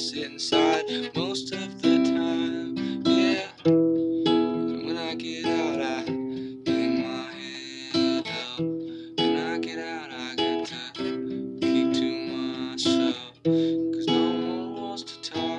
Sit inside most of the time. Yeah. And when I get out, I hang my head up. When I get out, I get to keep to myself. Cause no one wants to talk.